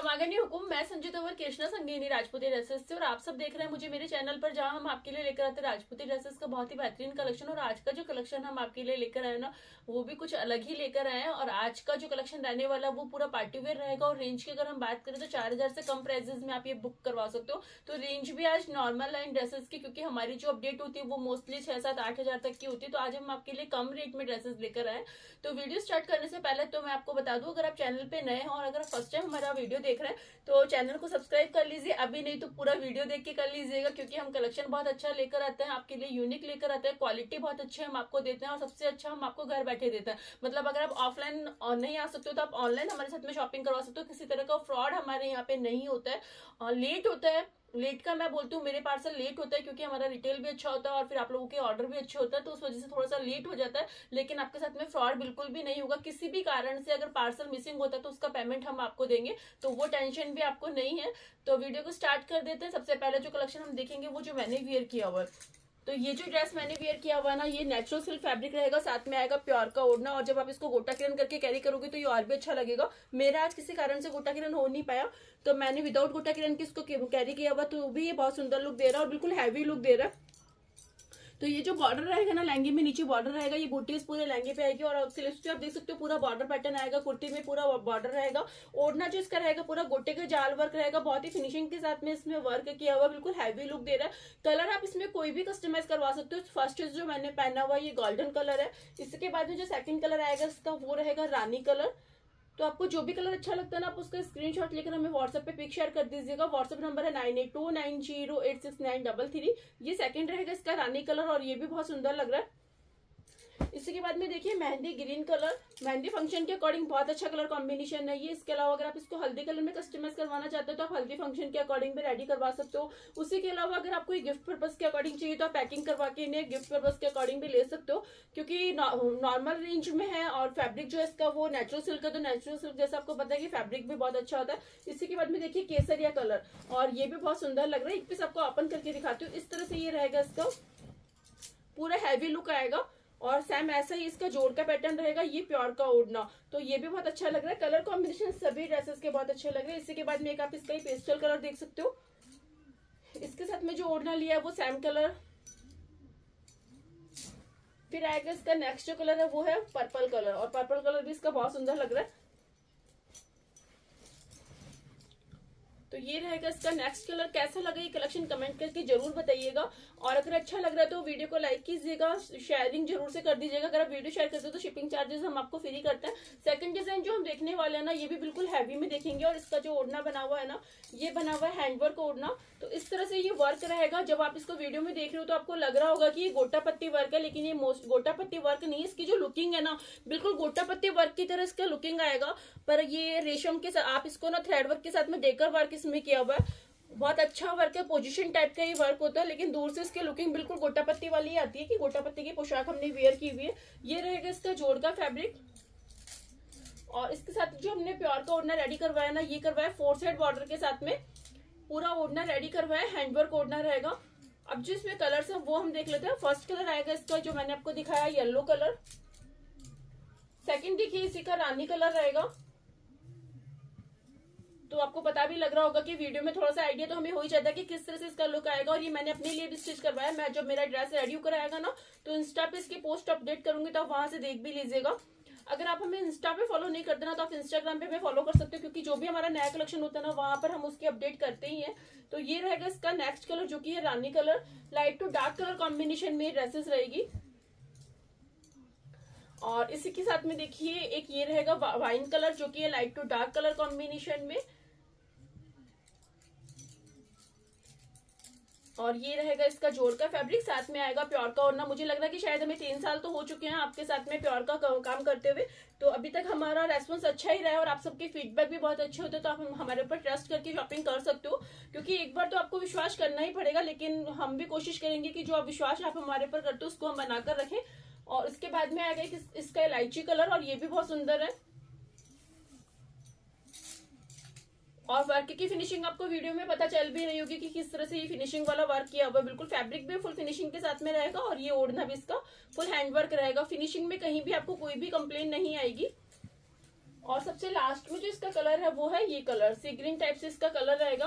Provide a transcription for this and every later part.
समागनी हुकुम, मैं संजय तंवर कृष्णा संगीनी, राजपूती ड्रेसेस से, और आप सब देख रहे हैं मुझे मेरे चैनल पर, जहाँ हम आपके लिए लेकर आते हैं राजपूती ड्रेसेस का बहुत ही बेहतरीन कलेक्शन, और आज का जो कलेक्शन हम आपके लिए लेकर आए ना, वो भी कुछ अलग ही लेकर आए हैं, और आज का जो कलेक्शन रहने वाला वो पूरा पार्टी वेयर रहेगा, और रेंज की अगर हम बात करें तो चार हज़ार से कम प्राइजेस में आप ये बुक करवा सकते हो। तो रेंज भी आज नॉर्मल लाइन ड्रेसेस की, क्योंकि हमारी जो अपडेट होती है, वो मोस्टली छह सात आठ हज़ार तक की होती है तो आज हम आपके लिए कम रेट में ड्रेसेस लेकर आए तो वीडियो स्टार्ट करने से पहले तो मैं आपको बता दू, अगर आप चैनल पे नए हैं, और अगर फ़र्स्ट टाइम हमारा वीडियो देख रहे हैं तो चैनल को सब्सक्राइब कर लीजिए। अभी नहीं तो पूरा वीडियो देख के कर लीजिएगा, क्योंकि हम कलेक्शन बहुत अच्छा लेकर आते हैं, आपके लिए यूनिक लेकर आते हैं क्वालिटी बहुत अच्छी हम आपको देते हैं, और सबसे अच्छा हम आपको घर बैठे देते हैं। मतलब अगर आप ऑफलाइन नहीं आ सकते हो तो आप ऑनलाइन हमारे साथ में शॉपिंग करवा सकते हो, किसी तरह का फ्रॉड हमारे यहाँ पे नहीं होता है। लेट होता है लेट का मैं बोलती हूँ, मेरे पार्सल लेट होता है क्योंकि हमारा रिटेल भी अच्छा होता है और फिर आप लोगों के ऑर्डर भी अच्छे होता है तो उस वजह से थोड़ा सा लेट हो जाता है। लेकिन आपके साथ में फ्रॉड बिल्कुल भी नहीं होगा। किसी भी कारण से अगर पार्सल मिसिंग होता है तो उसका पेमेंट हम आपको देंगे तो वो टेंशन भी आपको नहीं है। तो वीडियो को स्टार्ट कर देते हैं। सबसे पहले जो कलेक्शन हम देखेंगे, वो जो मैंने वियर किया हुआ है। तो ये जो ड्रेस मैंने वेयर किया हुआ ना, ये नेचुरल सिल्क फैब्रिक रहेगा, साथ में आएगा प्योर का ओढ़ना, और जब आप इसको गोटा किरण करके कैरी करोगे तो ये और भी अच्छा लगेगा। मेरा आज किसी कारण से गोटा किरण हो नहीं पाया तो मैंने विदाउट गोटा किरण की इसको कैरी किया हुआ तो भी ये बहुत सुंदर लुक दे रहा है और बिल्कुल हैवी लुक दे रहा है। तो ये जो बॉर्डर रहेगा ना लहंगे में, नीचे बॉर्डर रहेगा, ये बूटीज पूरे लहंगे पे आएगी और स्लीव्स पे आप देख सकते हो पूरा बॉर्डर पैटर्न आएगा, कुर्ती में पूरा बॉर्डर रहेगा, ओढ़ना जो इसका रहेगा, पूरा गोटे का जाल वर्क रहेगा, बहुत ही फिनिशिंग के साथ में इसमें वर्क किया हुआ, बिल्कुल हैवी लुक दे रहा है। कलर आप इसमें कोई भी कस्टमाइज करवा सकते हो। फ़र्स्ट जो मैंने पहना हुआ, ये गोल्डन कलर है। इसके बाद में जो सेकंड कलर आएगा, इसका वो रहेगा रानी कलर तो आपको जो भी कलर अच्छा लगता है ना, आप उसका स्क्रीनशॉट लेकर हमें व्हाट्सएप पे पिक शेयर कर दीजिएगा। व्हाट्सएप नंबर है nine eight two nine zero eight six nine double three. ये सेकंड रहेगा इसका रानी कलर और ये भी बहुत सुंदर लग रहा है। इसी के बाद में देखिए, mehndi green colour mehndi function के अकॉर्डिंग बहुत अच्छा कलर कॉम्बिनेशन है ये। इसके अलावा अगर आप इसको हल्दी कलर में कस्टमाइज करवाना चाहते हो तो आप हल्दी फ़ंक्शन के अकॉर्डिंग भी रेडी करवा सकते हो। उसी के अलावा अगर आपको गिफ्ट पर्पज के अकॉर्डिंग चाहिए तो आप पैकिंग करवा के इन्हें गिफ्ट पर्पज के अकॉर्डिंग भी ले सकते हो, क्योंकि नॉर्मल रेंज में है और फैब्रिक जो है इसका वो नेचुरल सिल्क है तो नेचुरल सिल्क जैसे आपको पता है कि फैब्रिक भी बहुत अच्छा होता है। इसी के बाद में देखिए केसरिया कलर और ये भी बहुत सुंदर लग रहा है। एक पीस आपको ओपन करके दिखाती हूँ। इस तरह से ये रहेगा इसका। पूरा हैवी लुक आएगा। और सेम ऐसा ही इसका जोड़ का पैटर्न रहेगा, ये प्योर का ओढ़ना तो ये भी बहुत अच्छा लग रहा है। कलर कॉम्बिनेशन सभी ड्रेसेस के बहुत अच्छे लग रहे हैं। इसी के बाद में एक आप इसका ही पेस्टल कलर देख सकते हो। इसके साथ में जो ओढ़ना लिया है वो सेम कलर फिर आएगा इसका नेक्स्ट जो कलर है, वो है पर्पल कलर और पर्पल कलर भी इसका बहुत सुंदर लग रहा है। तो ये रहेगा इसका नेक्स्ट कलर कैसा लगा ये कलेक्शन कमेंट करके ज़रूर बताइएगा। और अगर अच्छा लग रहा है तो वीडियो को लाइक कीजिएगा शेयरिंग ज़रूर से कर दीजिएगा। अगर आप वीडियो शेयर करते हो तो शिपिंग चार्जेस हम आपको फ्री करते हैं। सेकंड डिज़ाइन जो हम देखने वाले हैं ना, ये भी बिल्कुल हैवी में देखेंगे और इसका जो ओढ़ना बना हुआ है ना, ये बना हुआ है हैंडवर्क ओढ़ना। तो इस तरह से ये वर्क रहेगा। जब आप इसको वीडियो में देख रहे हो तो आपको लग रहा होगा कि ये गोटा पत्ती वर्क है, लेकिन ये मोस्ट गोटा पत्ती वर्क नहीं इसकी जो लुकिंग है ना, बिल्कुल गोटा पत्ती वर्क की तरह इसका लुकिंग आएगा। पर ये रेशम के साथ, आप इसको ना थ्रेड वर्क के साथ में डेकर वर्क इसमें किया हुआ है। बहुत अच्छा वर्क है पोजीशन टाइप का ही वर्क होता है, लेकिन दूर से इसकी लुकिंग बिल्कुल गोटा पत्ती वाली आती है कि गोटा पत्ती की पोशाक हमने वेयर की हुई है। ये रहेगा इसका जोड़ का फैब्रिक और इसके साथ जो हमने प्योर का ओढ़ना रेडी करवाया ना, ये करवाया फोर साइड बॉर्डर के साथ में। पूरा ओढ़ना रेडी करवाया हैंडवर्क ओढ़ना रहेगा। अब जो इसमें कलर है, वो हम देख लेते हैं। फ़र्स्ट कलर आएगा इसका, जो मैंने आपको दिखाया येलो कलर सेकंड देखिए, इसी का रानी कलर रहेगा। तो आपको पता भी लग रहा होगा कि वीडियो में थोड़ा सा आइडिया तो हमें हो ही जाता है कि किस तरह से इसका लुक आएगा और ये मैंने अपने लिए भी स्टिच करवाया। मैं जब मेरा ड्रेस रेडी होकर आएगा ना तो इंस्टा पे इसकी पोस्ट अपडेट करूँगी तो आप वहाँ से देख भी लीजिएगा। अगर आप हमें इंस्टा पे फॉलो नहीं करते ना तो आप इंस्टाग्राम पे हमें फॉलो कर सकते हो, क्योंकि जो भी हमारा नया कलेक्शन होता है ना, वहाँ पर हम उसकी अपडेट करते ही हैं। तो ये रहेगा इसका नेक्स्ट कलर जो कि है रानी colour light to dark colour combination में ड्रेसेस रहेगी। और इसी के साथ में देखिए, एक ये रहेगा वाइन कलर जो कि है light to dark colour combination में और ये रहेगा इसका जोड़ का फैब्रिक साथ में आएगा प्योर का, और ना मुझे लग रहा है कि शायद हमें तीन साल तो हो चुके हैं आपके साथ में प्योर का काम करते हुए। तो अभी तक हमारा रेस्पॉन्स अच्छा ही रहा है और आप सबके फीडबैक भी बहुत अच्छे होते तो आप हमारे ऊपर ट्रस्ट करके शॉपिंग कर सकते हो। क्योंकि एक बार तो आपको विश्वास करना ही पड़ेगा, लेकिन हम भी कोशिश करेंगे कि जो आप विश्वास आप हमारे ऊपर करते हो, उसको हम बनाकर रखें। और उसके बाद में आ आएगा इसका इलायची कलर और ये भी बहुत सुंदर है। और वर्क की फिनिशिंग आपको वीडियो में पता चल भी रही होगी कि किस तरह से ये फिनिशिंग वाला वर्क किया हुआ है। बिल्कुल फैब्रिक भी फुल फिनिशिंग के साथ में रहेगा और ये ओढ़ना भी इसका फुल हैंड वर्क रहेगा। फिनिशिंग में कहीं भी आपको कोई भी कंप्लेन नहीं आएगी। और सबसे लास्ट में जो इसका कलर है, वो है ये कलर सी ग्रीन टाइप से इसका कलर रहेगा।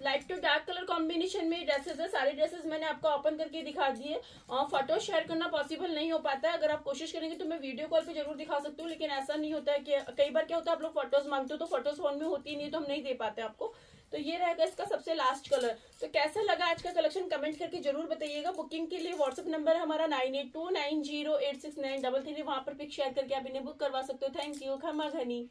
Light to dark colour combination में ड्रेसेस है। सारी ड्रेसेस मैंने आपको ओपन करके दिखा दिए। और फ़ोटो शेयर करना पॉसिबल नहीं हो पाता है। अगर आप कोशिश करेंगे तो मैं वीडियो कॉल पे ज़रूर दिखा सकती हूँ। लेकिन ऐसा नहीं होता है कि कई बार क्या होता है, आप लोग फ़ोटोज़ मांगते हो तो फ़ोटोज़ फ़ोन में होती नहीं तो हम नहीं दे पाते आपको। तो ये रहेगा इसका सबसे लास्ट कलर तो कैसा लगा आज का कलेक्शन कमेंट करके ज़रूर बताइएगा। बुकिंग के लिए व्हाट्सअप नंबर है हमारा nine eight two nine zero eight six nine double three. वहाँ पर पिक शेयर करके आप इन्हें बुक करवा सकते हो। थैंक यू खमा घनी